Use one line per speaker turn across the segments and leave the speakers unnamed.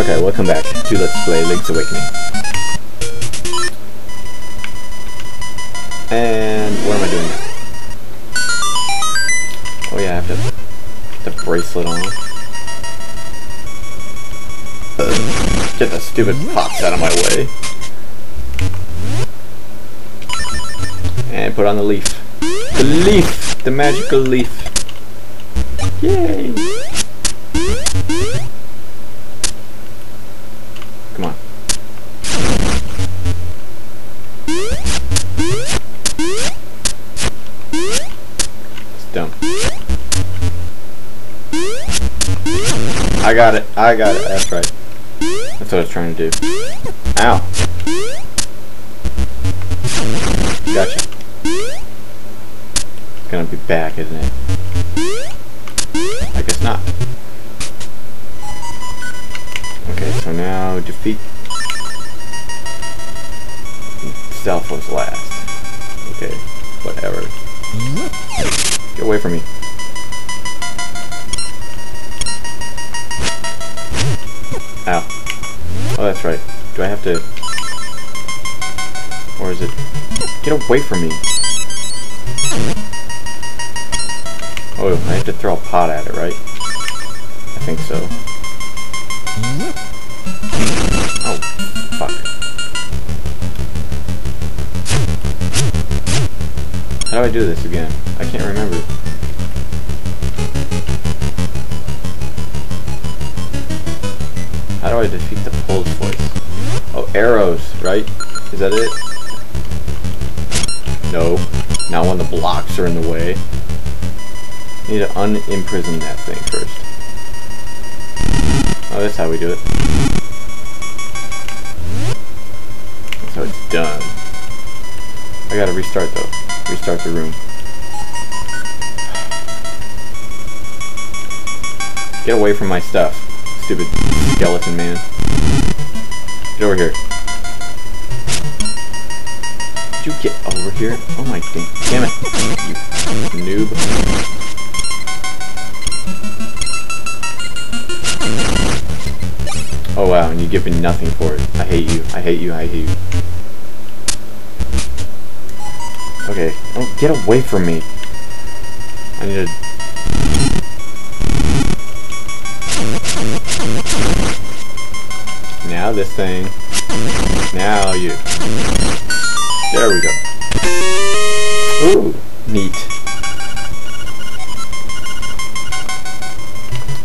Okay, welcome back to Let's Play Link's Awakening. And what am I doing now? Oh yeah, I have to put the bracelet on. Get the stupid pops out of my way. And put on the leaf. The leaf! The magical leaf. Yay! Got it. I got it. That's right. That's what I was trying to do. Ow. Gotcha. It's gonna be back, isn't it? I guess not. Okay, so now defeat Stalfos was last. Okay, whatever. Get away from me. Oh, that's right. Do I have to... Or is it... Get away from me. Oh, I have to throw a pot at it, right? I think so. Oh, fuck. How do I do this again? I can't remember. How defeat the Pols Voice? Oh, arrows, right? Is that it? No. Now when the blocks are in the way. I need to unimprison that thing first. Oh, that's how we do it. That's how it's done. I gotta restart though. Restart the room. Get away from my stuff, stupid skeleton man. Get over here. Did you get over here? Oh my dang, damn it, you noob. Oh wow, and you give me nothing for it. I hate you, I hate you, I hate you. Okay, oh, get away from me. I need to... Now this thing. Now you. There we go. Ooh, neat.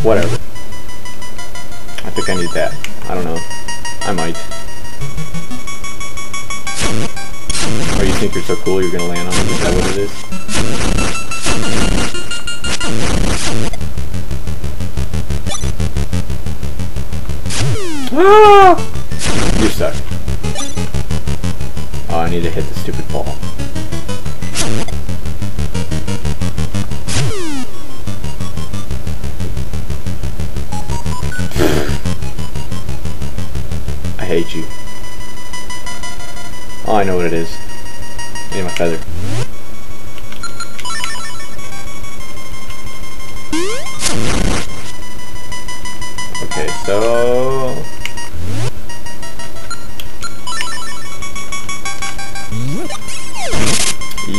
Whatever. I think I need that. I don't know. I might. Oh, you think you're so cool you're gonna land on? Is that what it is? Ah! You suck. Oh, I need to hit the stupid ball. I hate you. Oh, I know what it is. I need my feather. Okay, so...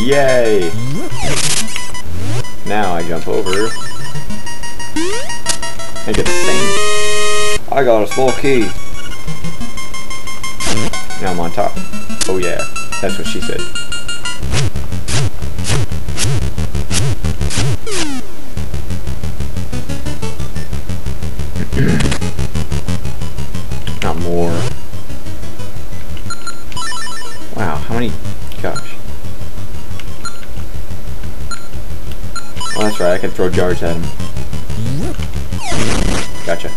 Yay! Now I jump over and get the thing. I got a small key. Now I'm on top. Oh yeah, that's what she said. I can throw jars at him. Gotcha.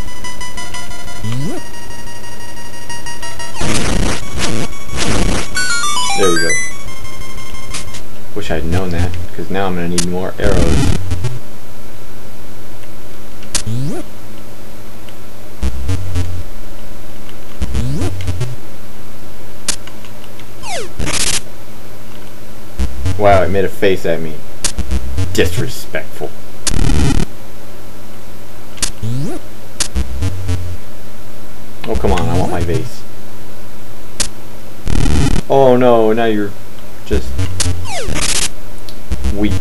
There we go. Wish I'd known that, because now I'm to need more arrows. Wow, it made a face at me. Disrespectful. Oh, come on, I want my vase. Oh no, now you're just weak.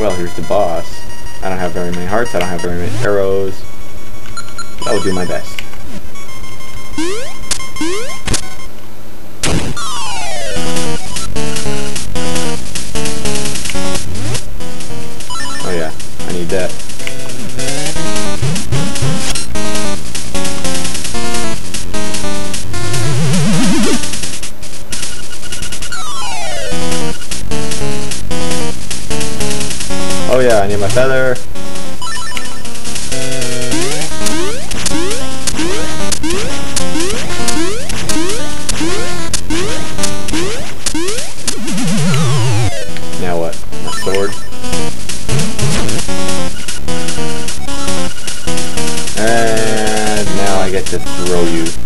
Well, here's the boss. I don't have very many hearts, I don't have very many arrows. I will do my best. Oh yeah, I need my feather. Now what? My sword. And now I get to throw you.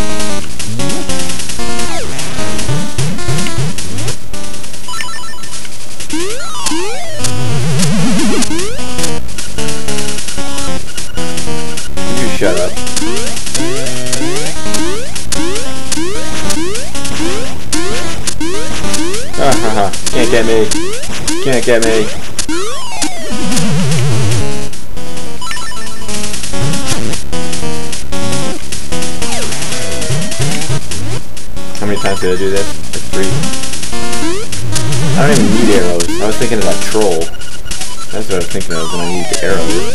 Shut up. Ah. Can't get me. Can't get me. How many times did I do this? Like three. I don't even need arrows. I was thinking about troll. That's what I was thinking of when I used the arrows.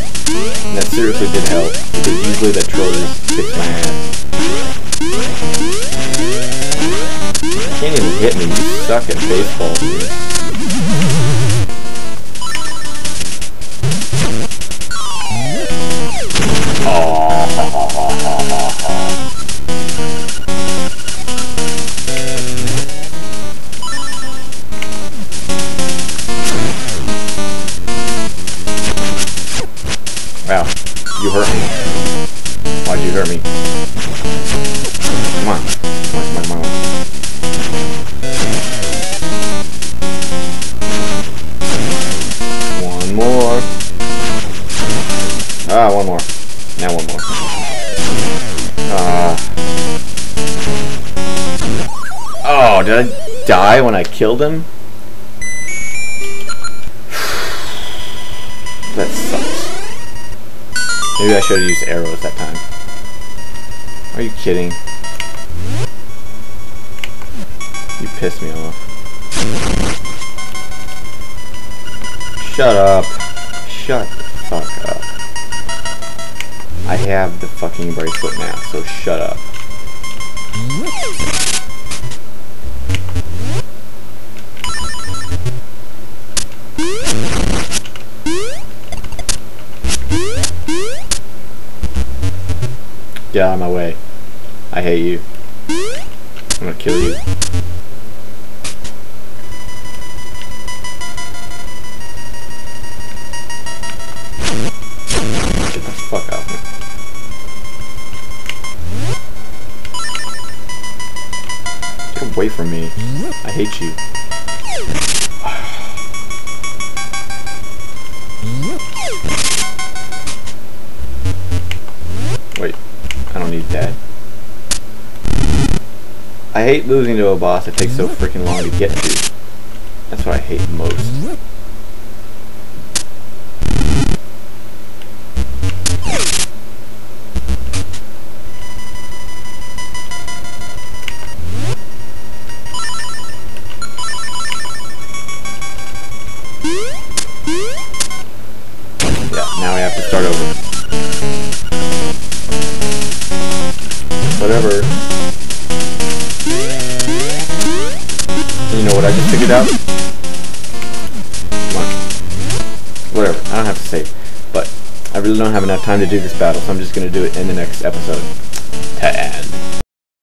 And that seriously did help. Because usually that troll just kicks my ass. You can't even hit me. You suck at baseball. Dude. Hurt me. Why'd you hurt me? Come on. Come on, come on, come on. One more. Ah, one more. Now one more. Ah. Oh, did I die when I killed him? Maybe I should have used arrows that time. Are you kidding? You pissed me off. Shut up. Shut the fuck up. I have the fucking bracelet now, so shut up. Get out of my way. I hate you. I'm gonna kill you. Get the fuck out of. Get away from me. I hate you. I hate losing to a boss that takes so freaking long to get to. That's what I hate most. Yeah, now I have to start over. Whatever. You know what I just figured out? Come on. Whatever. I don't have to save. But I really don't have enough time to do this battle, so I'm just going to do it in the next episode. End.